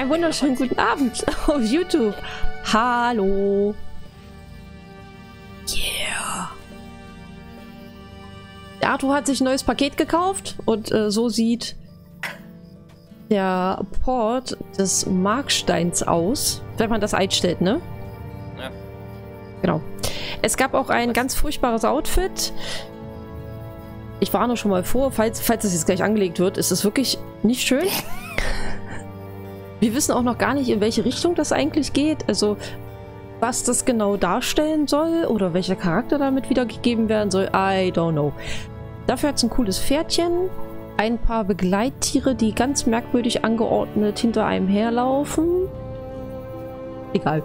Einen wunderschönen guten Abend auf YouTube. Hallo. Yeah. Der Arthur hat sich ein neues Paket gekauft und äh, so sieht der Port des Marksteins aus, wenn man das einstellt, ne? Ja. Genau. Es gab auch ein ganz furchtbares Outfit. Ich warne schon mal vor, falls, falls es jetzt gleich angelegt wird, ist es wirklich nicht schön. Wir wissen auch noch gar nicht, in welche Richtung das eigentlich geht. Also, was das genau darstellen soll oder welcher Charakter damit wiedergegeben werden soll, I don't know. Dafür hat es ein cooles Pferdchen, ein paar Begleittiere, die ganz merkwürdig angeordnet hinter einem herlaufen. Egal.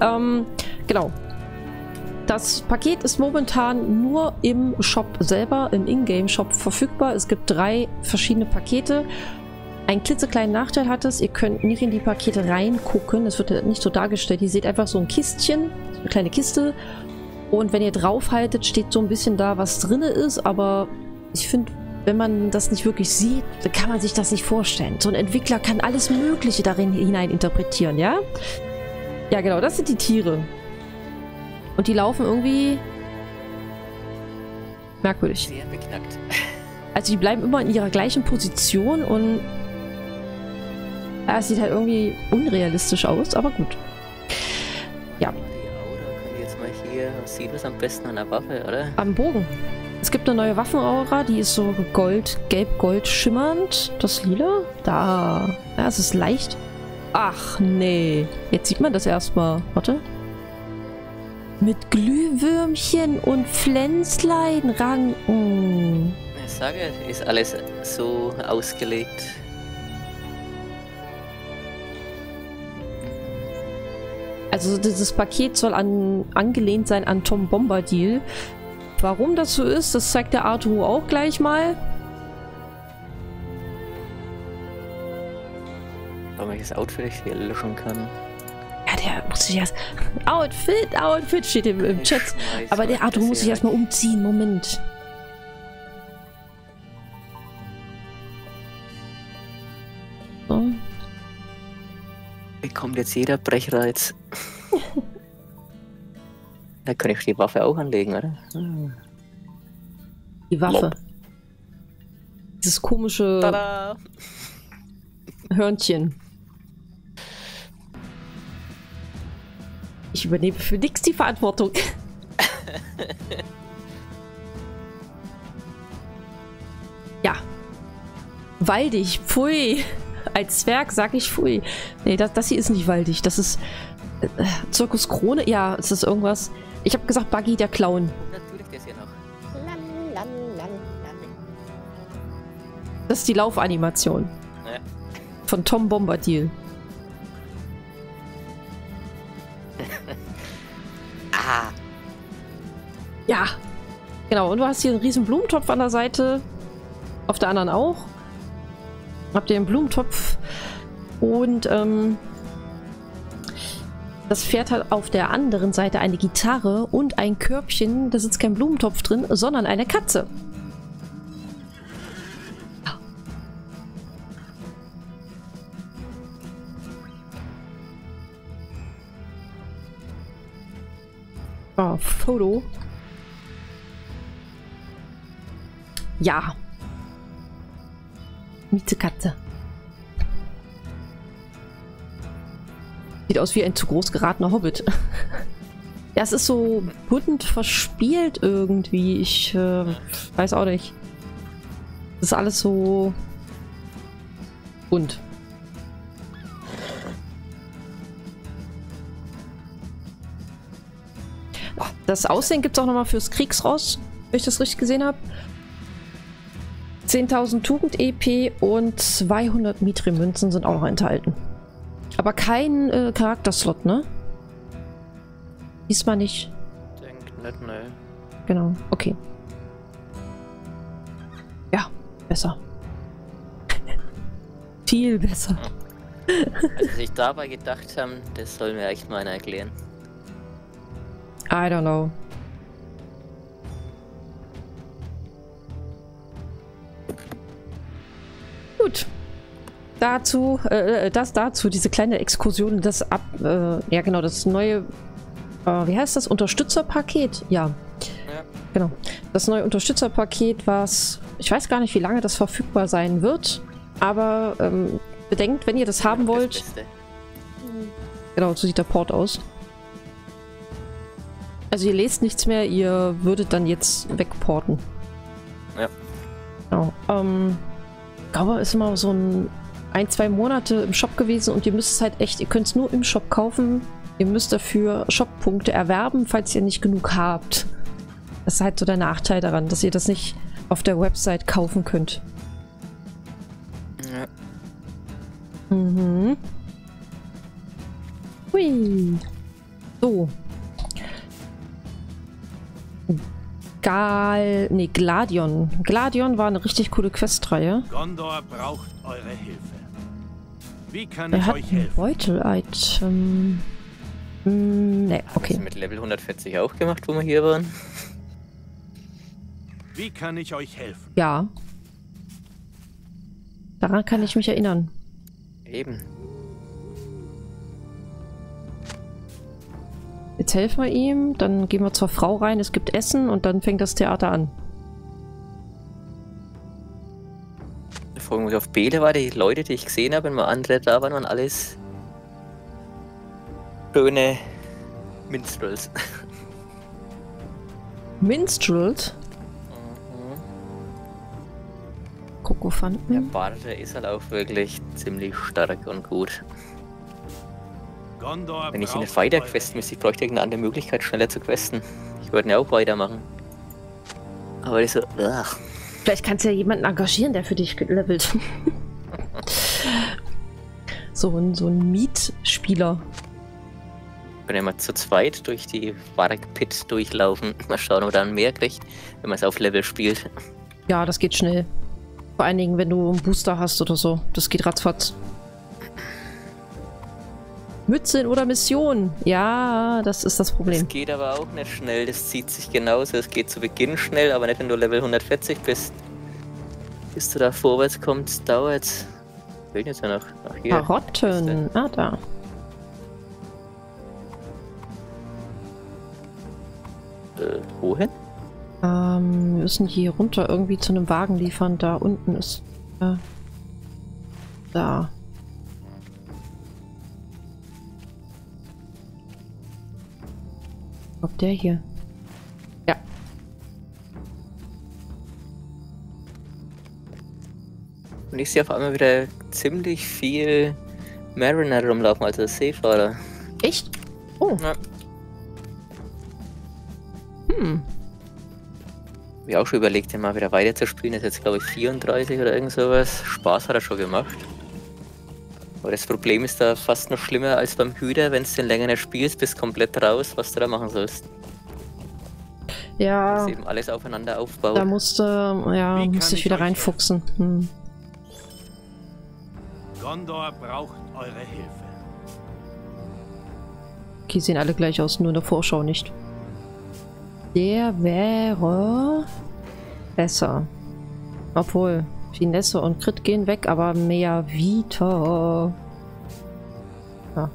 Ähm, genau. Das Paket ist momentan nur im Shop selber, im Ingame-Shop verfügbar. Es gibt drei verschiedene Pakete. Ein klitzekleinen Nachteil hat es, ihr könnt nicht in die Pakete reingucken. Es wird nicht so dargestellt. Ihr seht einfach so ein Kistchen, so eine kleine Kiste. Und wenn ihr draufhaltet, steht so ein bisschen da, was drin ist. Aber ich finde, wenn man das nicht wirklich sieht, dann kann man sich das nicht vorstellen. So ein Entwickler kann alles Mögliche darin hinein interpretieren, ja? Ja, genau, das sind die Tiere. Und die laufen irgendwie merkwürdig. Also die bleiben immer in ihrer gleichen Position und es sieht halt irgendwie unrealistisch aus, aber gut. Ja. Jetzt mal hier. Sieht es am besten an der Waffe, oder? Am Bogen. Es gibt eine neue Waffenaura, die ist so gold, gelb-gold schimmernd. Das lila? Da. Ja, es ist leicht. Ach, nee. Jetzt sieht man das erstmal. Warte. Mit Glühwürmchen und Pflänzlein ranken. Ich sage, ist alles so ausgelegt. Also dieses Paket soll an, angelehnt sein an Tom Bombadil. Warum das so ist, das zeigt der Arthur auch gleich mal. Warum ich das Outfit hier löschen kann. Ja, der muss sich erst... Outfit, Outfit steht im, im Chat. Aber der Arthur muss sich erstmal umziehen. Moment. So. Bekommt jetzt jeder Brechreiz. Da kann ich die Waffe auch anlegen, oder? Hm. Die Waffe. Lob. Dieses komische Tada! Hörnchen. Ich übernehme für nix die Verantwortung. ja. Waldig. Pfui. Als Zwerg sag ich pfui. Nee, das, das hier ist nicht waldig. Das ist äh, Zirkus Krone. Ja, ist das irgendwas? Ich habe gesagt Buggy der Clown. Natürlich das hier noch. Das ist die Laufanimation. Ja. Von Tom Bombadil. Ah! Ja. Genau, und du hast hier einen riesen Blumentopf an der Seite. Auf der anderen auch. Habt ihr einen Blumentopf. Und ähm, das Pferd hat auf der anderen Seite eine Gitarre und ein Körbchen. Da sitzt kein Blumentopf drin, sondern eine Katze. Oh, Foto. Ja. Mietekatze. Sieht aus wie ein zu groß geratener Hobbit. ja, es ist so bunt verspielt irgendwie. Ich äh, weiß auch nicht. Das ist alles so bunt. Das Aussehen gibt es auch nochmal fürs Kriegsross, wenn ich das richtig gesehen habe. 10.000 Tugend-EP und 200 Mitri-Münzen sind auch noch enthalten. Aber kein äh, Charakterslot, ne? Diesmal nicht. Denk nicht, ne. Genau, okay. Ja, besser. Viel besser. Als sie sich dabei gedacht haben, das soll mir echt mal einer erklären. I don't know. Dazu, äh, das dazu, diese kleine Exkursion, das ab, äh, ja genau, das neue, äh, wie heißt das, Unterstützerpaket? Ja. ja. Genau. Das neue Unterstützerpaket, was, ich weiß gar nicht, wie lange das verfügbar sein wird, aber ähm, bedenkt, wenn ihr das haben wollt. Genau, so sieht der Port aus. Also ihr lest nichts mehr, ihr würdet dann jetzt wegporten. Ja. Genau. Ähm, glaube, ist immer so ein, ein, zwei Monate im Shop gewesen und ihr müsst es halt echt, ihr könnt es nur im Shop kaufen. Ihr müsst dafür Shop-Punkte erwerben, falls ihr nicht genug habt. Das ist halt so der Nachteil daran, dass ihr das nicht auf der Website kaufen könnt. Ja. Mhm. Hui. So, Gal... Nee, Gladion. Gladion war eine richtig coole Questreihe. Gondor braucht eure Hilfe. Wie kann er ich hat euch helfen? Beutel-Item. Hm, nee, okay. Hast du mit Level 140 auch gemacht, wo wir hier waren? Wie kann ich euch helfen? Ja. Daran kann ich mich erinnern. Eben. Jetzt helfen wir ihm, dann gehen wir zur Frau rein, es gibt Essen und dann fängt das Theater an. Ich auf Bele war, die Leute, die ich gesehen habe, und mal andere da waren, waren alles schöne Minstrels. Minstrels? Mhm. Kokofanten? Der Barde ist halt auch wirklich ziemlich stark und gut. Gondor Wenn ich in eine Fighter-Quest müsste, ich bräuchte irgendeine andere Möglichkeit, schneller zu questen. Ich würde ja auch weitermachen. Aber ich so, ugh. Vielleicht kannst du ja jemanden engagieren, der für dich levelt. so ein, so ein Mietspieler. Können wir mal zu zweit durch die Warg Pit durchlaufen. Mal schauen, ob er dann mehr kriegt, wenn man es auf Level spielt. Ja, das geht schnell. Vor allen Dingen, wenn du einen Booster hast oder so. Das geht ratzfatz. Mützen oder Mission. Ja, das ist das Problem. Das geht aber auch nicht schnell. Das zieht sich genauso. Es geht zu Beginn schnell, aber nicht, wenn du Level 140 bist. Bis du da vorwärts kommst, dauert Fehlen jetzt ja noch. Ach, hier. Karotten. Ah, da. Äh, wohin? Ähm, wir müssen hier runter irgendwie zu einem Wagen liefern. Da unten ist. Äh, da. Ob der hier? Ja. Und ich sehe auf einmal wieder ziemlich viel Mariner rumlaufen, also Seefahrer. Echt? Oh. Ja. Hm. Ich auch schon überlegt, den mal wieder weiter zu spielen. Das ist jetzt, glaube ich, 34 oder irgend sowas. Spaß hat er schon gemacht. Aber das Problem ist da fast noch schlimmer als beim Hüter, wenn du den länger nicht spielst, bist komplett raus, was du da machen sollst. Ja. Das eben alles aufeinander aufbauen. Da musste, ja, musste ich wieder reinfuchsen. Hm. Gondor braucht eure Hilfe. Okay, sehen alle gleich aus, nur in der Vorschau nicht. Der wäre besser. Obwohl, Finesse und Crit gehen weg, aber mehr Vita. Ja.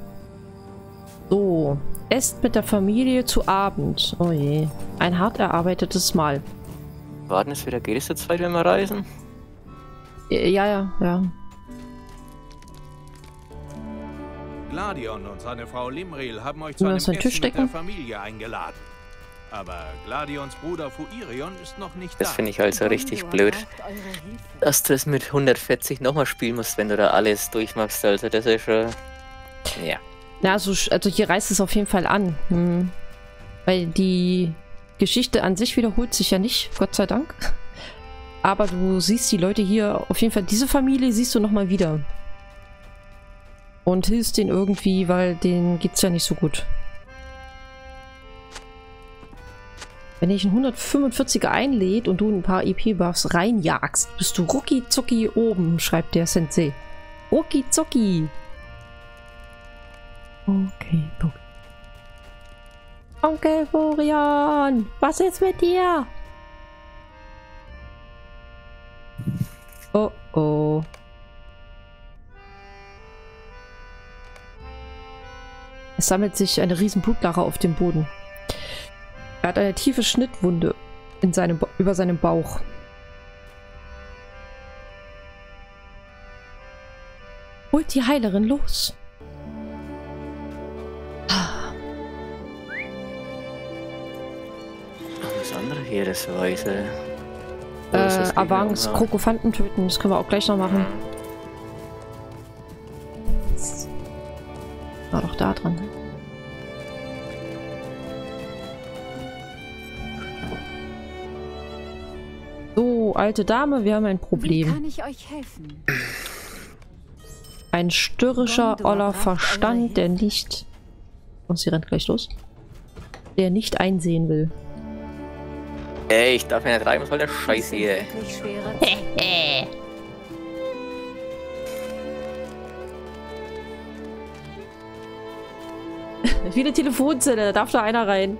So. Esst mit der Familie zu Abend. Oh je. Ein hart erarbeitetes Mal. Warten es wieder geht es jetzt, wenn wir reisen? Ja, ja, ja. Gladion und seine Frau Limril haben euch zu einem Essen mit der Familie eingeladen. Aber Gladions Bruder Fuirion ist noch nicht das da. Das finde ich also richtig blöd, dass du es mit 140 nochmal spielen musst, wenn du da alles durchmachst. Also das ist schon... Ja. Na, also, also hier reißt es auf jeden Fall an. Hm. Weil die Geschichte an sich wiederholt sich ja nicht, Gott sei Dank. Aber du siehst die Leute hier, auf jeden Fall diese Familie siehst du nochmal wieder. Und hilfst denen irgendwie, weil denen geht's ja nicht so gut. Wenn ich einen 145er einlädt und du ein paar EP-Buffs reinjagst, bist du rucki zucki oben, schreibt der Sensei. Rucki zucki. Okay, guck. Onkel Florian, was ist mit dir? Oh oh. Es sammelt sich eine riesen Blutlache auf dem Boden. Er hat eine tiefe Schnittwunde in seinem, über seinem Bauch. Holt die Heilerin los. Das andere hier, das weiße. Äh, Avance, Krokofanten töten, das können wir auch gleich noch machen. War doch da dran. So, alte Dame, wir haben ein Problem. Wie kann ich euch helfen? Ein störrischer, oller Verstand, der nicht... Und oh, sie rennt gleich los. Der nicht einsehen will. Ey, ich darf mir nicht reiben, was soll der Scheiß hier? Viele Telefonzelle, da darf da einer rein.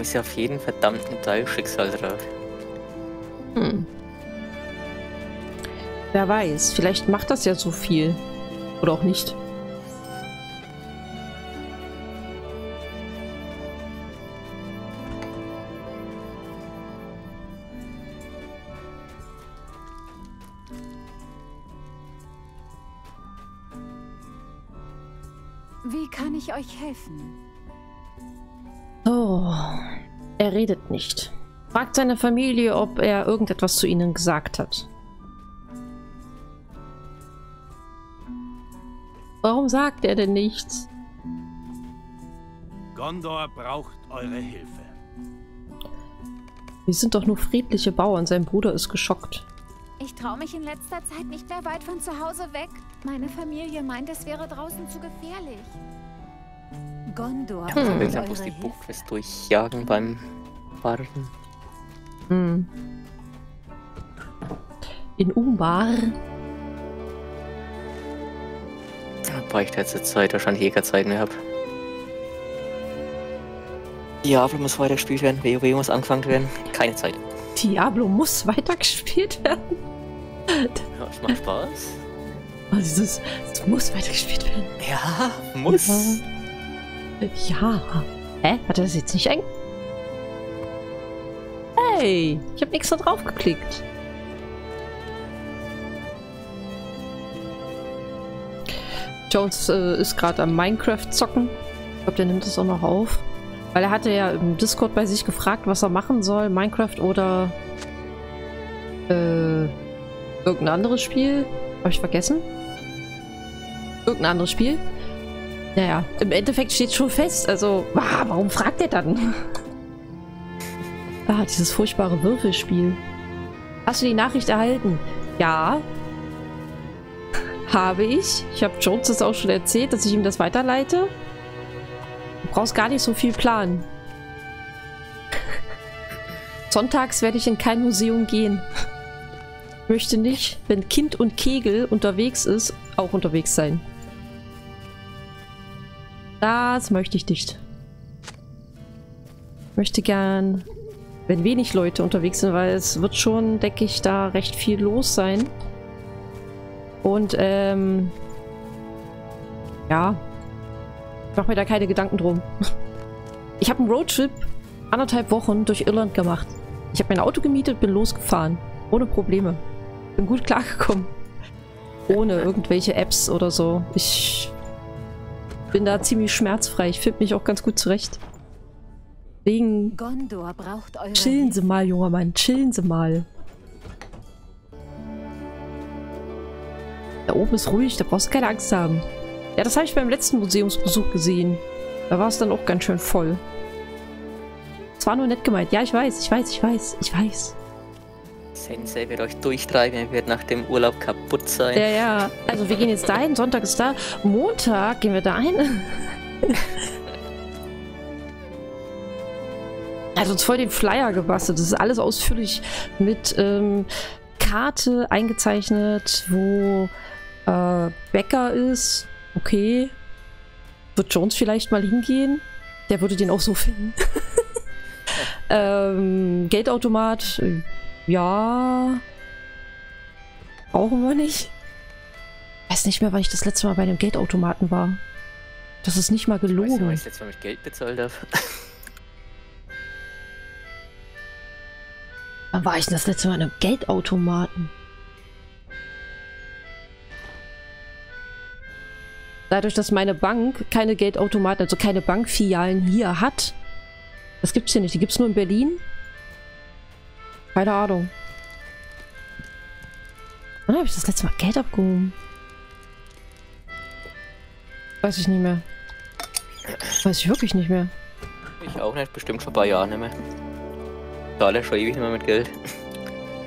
Ist ja auf jeden verdammten Teil Schicksal drauf? Hm. Wer weiß, vielleicht macht das ja so viel. Oder auch nicht. Wie kann ich euch helfen? Er redet nicht. Fragt seine Familie, ob er irgendetwas zu ihnen gesagt hat. Warum sagt er denn nichts? Gondor braucht eure Hilfe. Wir sind doch nur friedliche Bauern. Sein Bruder ist geschockt. Ich traue mich in letzter Zeit nicht mehr weit von zu Hause weg. Meine Familie meint, es wäre draußen zu gefährlich. Gondor hm. braucht hm. eure die Buchquest durchjagen beim Fahren. Hm. In Umbar Wobei ich jetzt Zeit wahrscheinlich eh keine Zeit mehr habe. Diablo muss weitergespielt werden, WoW muss angefangen werden. Keine Zeit. Diablo muss weitergespielt werden? Ja, es macht Spaß. Also es, es muss weitergespielt werden. Ja, muss. Ja. Ja. Hä? Hat er das jetzt nicht eng? Hey, ich habe extra drauf geklickt. Jones äh, ist gerade am Minecraft zocken. Ich glaube, der nimmt es auch noch auf. Weil er hatte ja im Discord bei sich gefragt, was er machen soll. Minecraft oder äh, irgendein anderes Spiel. Habe ich vergessen? Irgendein anderes Spiel. Naja, im Endeffekt steht schon fest. Also, warum fragt er dann? ah, dieses furchtbare Würfelspiel. Hast du die Nachricht erhalten? Ja, habe ich. Ich habe Jones das auch schon erzählt, dass ich ihm das weiterleite. Du brauchst gar nicht so viel planen. Sonntags werde ich in kein Museum gehen. Möchte nicht, wenn Kind und Kegel unterwegs ist, auch unterwegs sein. Das möchte ich nicht. Ich möchte gern, wenn wenig Leute unterwegs sind, weil es wird schon, denke ich, da recht viel los sein. Und, ähm... Ja. Ich mache mir da keine Gedanken drum. Ich habe einen Roadtrip anderthalb Wochen durch Irland gemacht. Ich habe mein Auto gemietet, bin losgefahren. Ohne Probleme. Bin gut klargekommen. Ohne irgendwelche Apps oder so. Ich bin da ziemlich schmerzfrei. Ich finde mich auch ganz gut zurecht. Wegen... Chillen Sie mal, junger Mann. Chillen Sie mal. Da oben ist ruhig, da brauchst du keine Angst haben. Ja, das habe ich beim letzten Museumsbesuch gesehen. Da war es dann auch ganz schön voll. Es war nur nett gemeint. Ja, ich weiß, ich weiß, ich weiß, ich weiß. Sensei wird euch durchtreiben, er wird nach dem Urlaub kaputt sein. Ja, ja. Also wir gehen jetzt dahin, Sonntag ist da. Montag gehen wir dahin. Hat uns voll den Flyer gebastelt. Das ist alles ausführlich mit ähm, Karte eingezeichnet, wo äh, Bäcker ist, okay. Wird Jones vielleicht mal hingehen? Der würde den auch so finden. ähm, Geldautomat, Ja. Brauchen wir nicht. Ich weiß nicht mehr, wann ich das letzte Mal bei einem Geldautomaten war. Das ist nicht mal gelogen. Weißt du, wann ich letzte Mal mit Geld bezahlt habe? wann war ich denn das letzte Mal in einem Geldautomaten? Dadurch, dass meine Bank keine Geldautomaten, also keine Bankfilialen hier hat. Das gibt's hier nicht. Die gibt's nur in Berlin. Keine Ahnung. Wann habe ich das letzte Mal Geld abgehoben? Weiß ich nicht mehr. Weiß ich wirklich nicht mehr. Ich auch nicht, bestimmt schon ein paar Jahre nicht mehr. Zahle schon ewig nicht mehr mit Geld.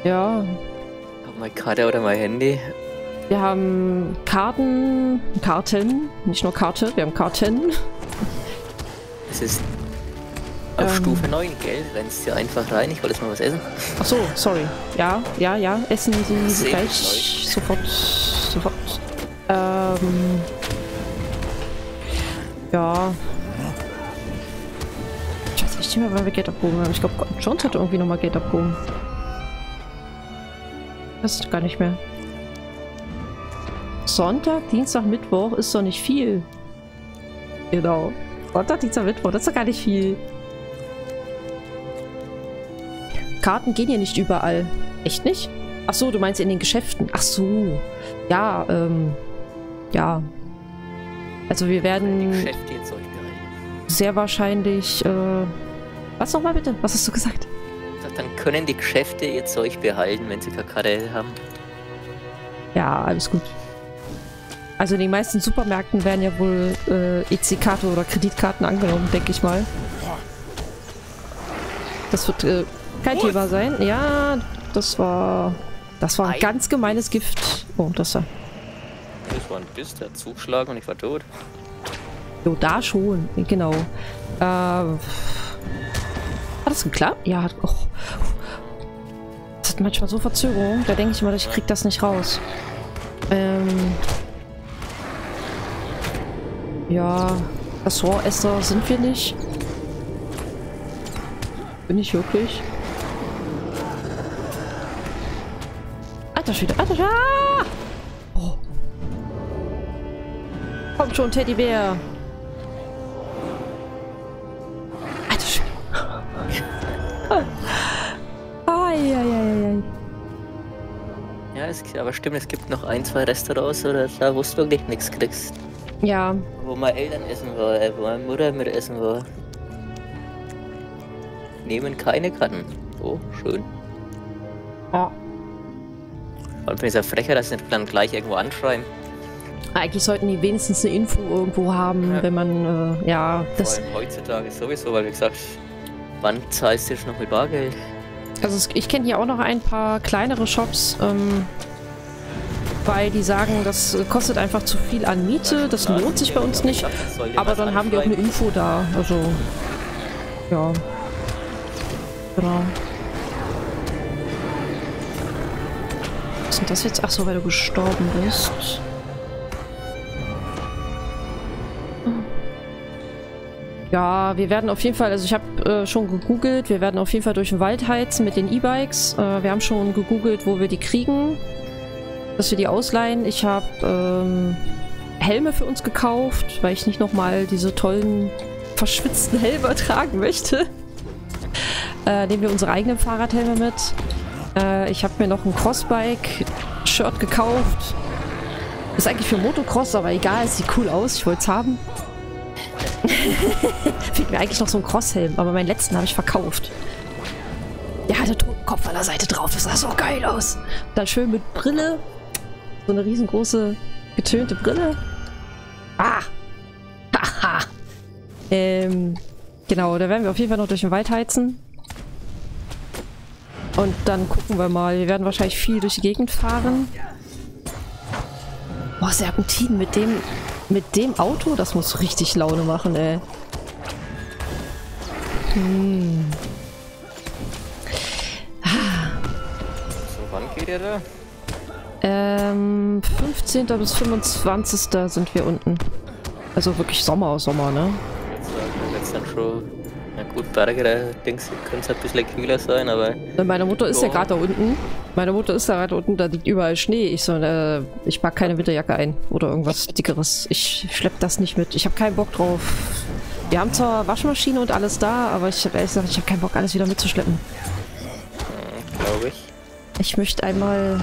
Ja. Hab meine Karte oder mein Handy. Wir haben Karten, Karten, nicht nur Karte, wir haben Karten. Es ist auf ähm, Stufe 9, gell? Rennst du einfach rein, ich wollte jetzt mal was essen. Ach so, sorry. Ja, ja, ja, essen Sie gleich sofort, sofort. Ähm, ja. Ich weiß nicht mehr, wann wir Geld abgehoben haben. Ich glaube, Jones hat irgendwie nochmal Geld abgehoben. Das ist gar nicht mehr. Sonntag, Dienstag, Mittwoch ist doch nicht viel. Genau. Sonntag, Dienstag, Mittwoch, das ist doch gar nicht viel. Karten gehen hier nicht überall. Echt nicht? Ach so, du meinst in den Geschäften. Ach so. Ja, ähm. Ja. Also wir werden sehr wahrscheinlich, äh, was nochmal bitte? Was hast du gesagt? Dann können die Geschäfte ihr Zeug behalten, wenn sie keine haben. Ja, alles gut. Also in den meisten Supermärkten werden ja wohl äh, EC-Karte oder Kreditkarten angenommen, denke ich mal. Das wird äh, kein Thema sein. Ja, das war... Das war ein ganz gemeines Gift. Oh, das war... Das war ein Biss, der hat zugeschlagen und ich war tot. Jo, da schon. Genau. Äh, hat das geklappt? Ja, hat... Oh. Das hat manchmal so Verzögerung. Da denke ich mal, ich krieg das nicht raus. Ähm... Ja, Restaurantesser sind wir nicht. Bin ich wirklich? Alter Schwede, alter Schwede! Ah! Oh. Kommt schon, Teddybär! Alter Schwede! Eieieiei. Ja, es, aber stimmt, es gibt noch ein, zwei Restaurants, oder da, wo du wirklich nichts kriegst. Ja. Wo meine Eltern essen war, äh, wo meine Mutter mit essen war. Nehmen keine Karten. Oh, schön. Ja. Und bin ich ja frecher, dass sie dann gleich irgendwo anschreiben. Eigentlich sollten die wenigstens eine Info irgendwo haben, ja. wenn man, äh, ja, das... Vor allem heutzutage sowieso, weil wie gesagt, wann zahlst du noch mit Bargeld? Also ich kenne hier auch noch ein paar kleinere Shops, ähm, weil die sagen, das kostet einfach zu viel an Miete, das lohnt sich bei uns nicht. Aber dann haben wir auch eine Info da, also ja. Genau. Was denn das jetzt? Achso, weil du gestorben bist. Ja, wir werden auf jeden Fall, also ich habe äh, schon gegoogelt, wir werden auf jeden Fall durch den Wald heizen mit den E-Bikes. Äh, wir haben schon gegoogelt, wo wir die kriegen dass wir die ausleihen. Ich habe ähm, Helme für uns gekauft, weil ich nicht nochmal diese tollen verschwitzten Helme tragen möchte. Äh, nehmen wir unsere eigenen Fahrradhelme mit. Äh, ich habe mir noch ein Crossbike-Shirt gekauft. Ist eigentlich für Motocross, aber egal, es sieht cool aus. Ich wollte es haben. Fehlt mir eigentlich noch so ein Crosshelm, aber meinen letzten habe ich verkauft. Der hatte Totenkopf an der Seite drauf. Das sah so geil aus. Dann schön mit Brille so eine riesengroße getönte Brille. Ah! Haha! ähm, genau, da werden wir auf jeden Fall noch durch den Wald heizen. Und dann gucken wir mal. Wir werden wahrscheinlich viel durch die Gegend fahren. Boah, Serpentin mit dem mit dem Auto, das muss richtig Laune machen, ey. Hm. Ah. So, wann geht ihr da? Ähm, 15. bis 25. sind wir unten. Also wirklich Sommer, Sommer, ne? Jetzt, schon. Na Gut, Berger, denkst du, könnte es ein bisschen kühler sein, aber. Meine Mutter ist oh. ja gerade da unten. Meine Mutter ist da gerade unten, da liegt überall Schnee. Ich so, äh, ich pack keine Winterjacke ein oder irgendwas dickeres. Ich schlepp das nicht mit. Ich habe keinen Bock drauf. Wir haben zwar Waschmaschine und alles da, aber ich habe ehrlich gesagt, ich habe keinen Bock, alles wieder mitzuschleppen. Hm, Glaube ich. Ich möchte einmal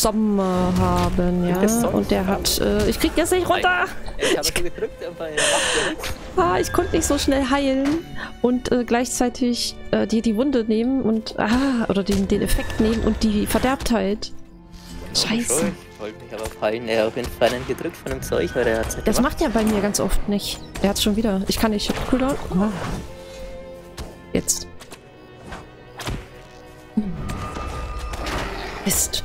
Sommer haben, ja. Und der hat. Äh, ich krieg jetzt nicht runter! Ich habe gedrückt, aber er macht Ah, ich konnte nicht so schnell heilen und äh, gleichzeitig äh, die, die Wunde nehmen und. Ah, oder den, den Effekt nehmen und die Verderbtheit. Scheiße. Ich wollte mich aber heilen. Er hat auf jeden Fall einen gedrückt von dem Zeug, weil er hat Das gemacht. macht er bei mir ganz oft nicht. Er hat's schon wieder. Ich kann nicht. Cooldown. Oh. Jetzt. Hm. Mist.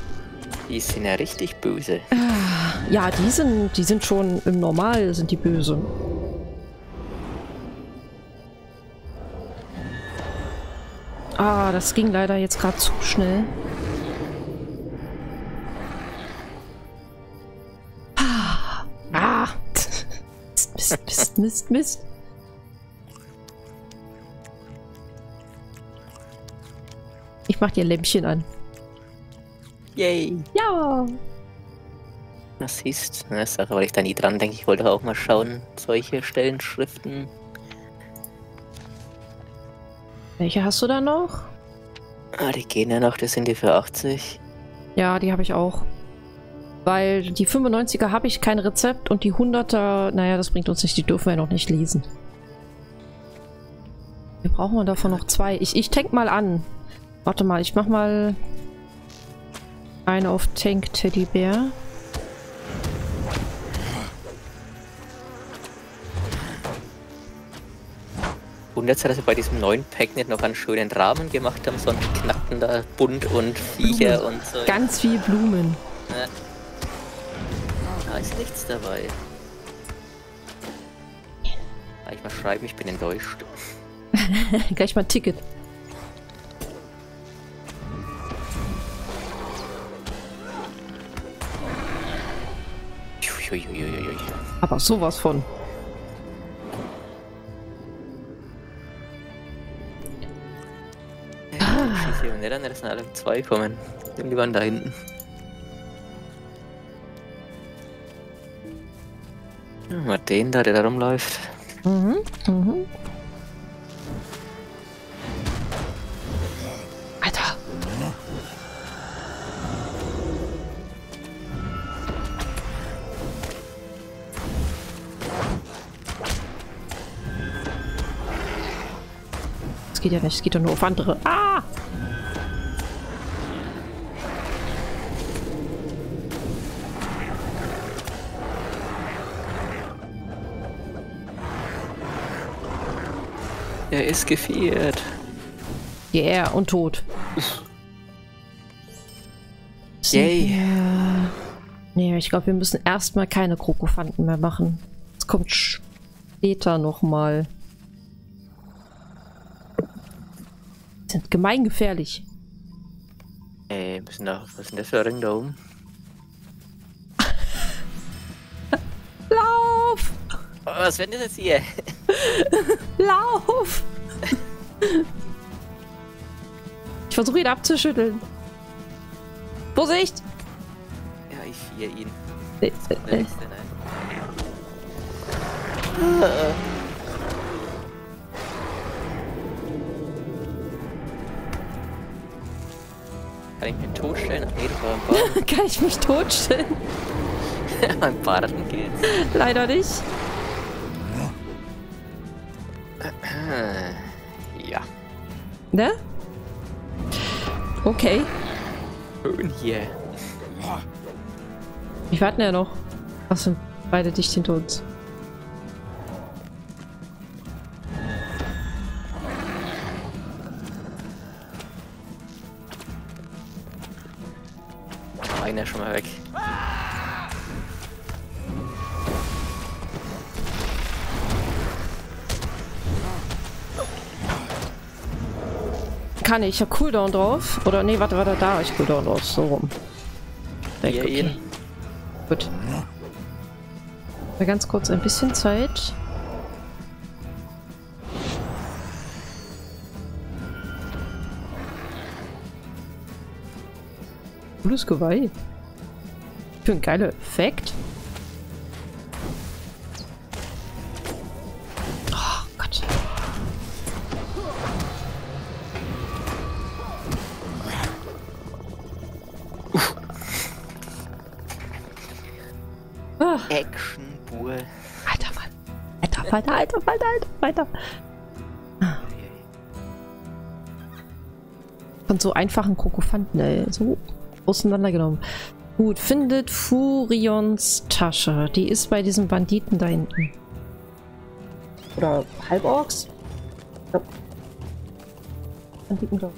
Die sind ja richtig böse. Ah, ja, die sind, die sind schon im Normal, sind die böse. Ah, das ging leider jetzt gerade zu schnell. Ah, ah. Mist, Mist, Mist, Mist. Ich mach dir Lämpchen an. Yay. Ja. Das ist eine Sache, weil ich da nie dran denke. Ich wollte auch mal schauen, solche Stellenschriften. Welche hast du da noch? Ah, die gehen ja noch, das sind die für 80. Ja, die habe ich auch. Weil die 95er habe ich kein Rezept und die 100er, naja, das bringt uns nicht, die dürfen wir noch nicht lesen. Wir brauchen davon noch zwei. Ich, ich tank mal an. Warte mal, ich mach mal eine auf Tank Teddybär. Wundert dass sie bei diesem neuen Pack nicht noch einen schönen Rahmen gemacht haben, sondern knackten da bunt und Viecher Blumen. und so. Ganz viel Blumen. Ja. Da ist nichts dabei. Kann ich mal schreiben, ich bin enttäuscht. Gleich mal ein Ticket. Uiuiuiui. Aber sowas von. Ich sehe nicht an, dass alle zwei kommen. Die waren da hinten. Mal den da, der da rumläuft. Mhm, mhm. Geht ja nicht. Es geht doch nur auf andere. Ah! Er ist gefiert. Yeah, und tot. Yay. Yeah. Nee, ich glaube, wir müssen erstmal keine Krokofanten mehr machen. Es kommt später nochmal. Gemeingefährlich. Ey, was ist denn das für ein Ring da oben? Lauf! Oh, was wird das jetzt hier? Lauf! ich versuche ihn abzuschütteln. Vorsicht! Ja, ich fier ihn. Äh, äh, Kann ich mich totstellen? Nee, das war. Kann ich mich totstellen? beim Baden geht's. Leider nicht. Ja. Ne? Okay. Schön hier. Ich warte ja noch. Ach, sind beide dicht hinter uns. kann ich. Ich habe Cooldown drauf. Oder nee, warte, warte, da habe ich Cooldown drauf. So rum. Weg, okay. Gut. Mal ganz kurz ein bisschen Zeit. Cooles Geweih. Für ein geiler Effekt. Alter, Alter, Alter, Alter, Alter. Von so einfachen Krokofanten, ey. So auseinandergenommen. Gut, findet Furions Tasche. Die ist bei diesem Banditen da hinten. Oder Halborgs? Ich. Banditen, glaub.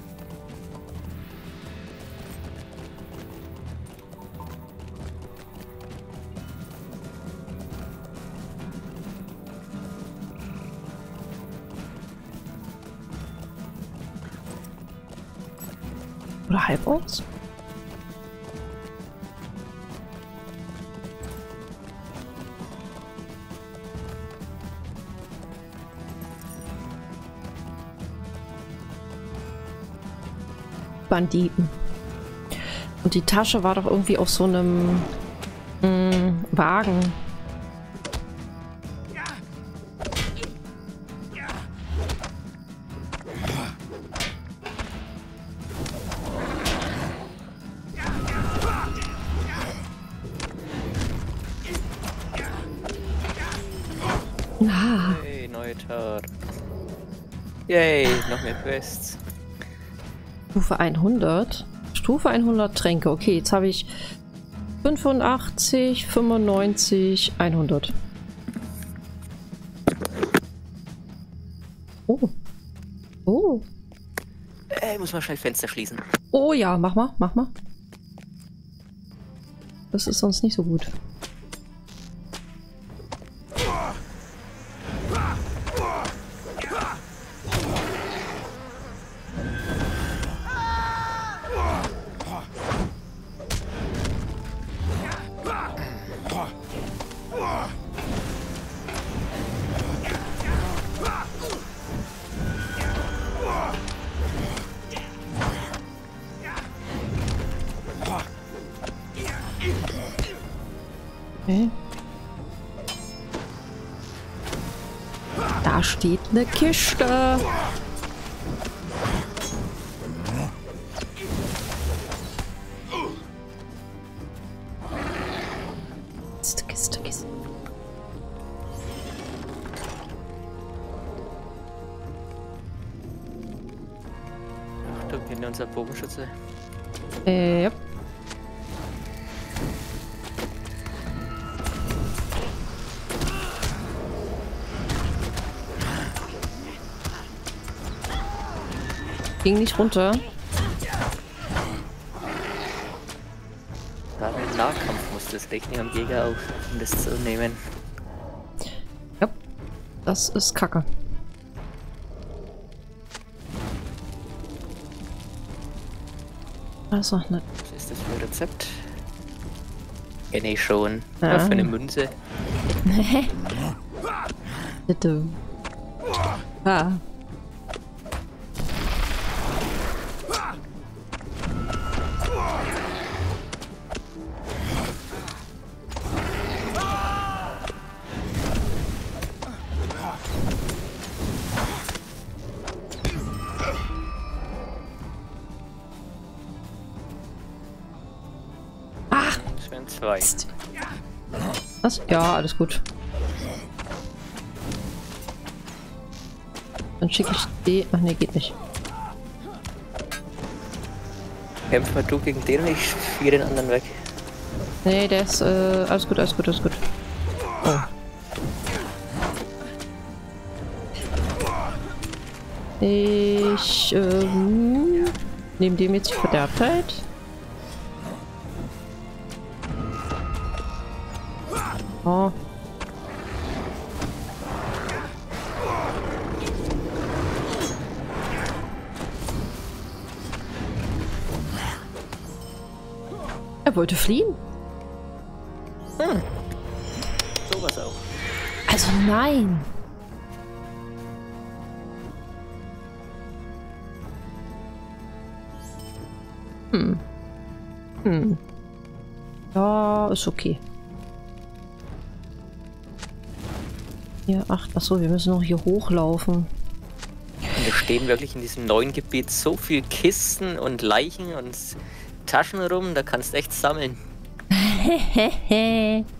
Oder Halborgs? Banditen. Und die Tasche war doch irgendwie auf so einem mh, mm, Wagen. Ah. Hey, neue Tat. Yay, noch mehr Quests. Stufe 100. Stufe 100 Tränke. Okay, jetzt habe ich 85, 95, 100. Oh. Oh. Äh, ich muss mal schnell Fenster schließen. Oh ja, mach mal, mach mal. Das ist sonst nicht so gut. Okay. Da steht eine Kiste. Kiste, Kiste, Kiste. Achtung, hinter unser Bogenschütze. Äh, ja. Ging nicht runter. Gerade im Nahkampf muss das Rechnen am Jäger auf, um das zu nehmen. Ja, das ist kacke. Was noch nicht. Was ist das für ein Rezept? Kenne ich schon. Ja. Was für eine Münze. Bitte. Ah. Ja, alles gut. Dann schicke ich die. Ach ne, geht nicht. Kämpf mal du gegen den und ich spiele den anderen weg. Nee, der ist. Äh, alles gut, alles gut, alles gut. Oh. Ich ähm, nehme dem jetzt die Verderbtheit. Oh. Er wollte fliehen. Hm. Sowas auch. Also nein. Hm. Hm. Ja, ist okay. Hier, ach, achso, wir müssen noch hier hochlaufen. Und wir stehen wirklich in diesem neuen Gebiet so viel Kisten und Leichen und Taschen rum, da kannst du echt sammeln.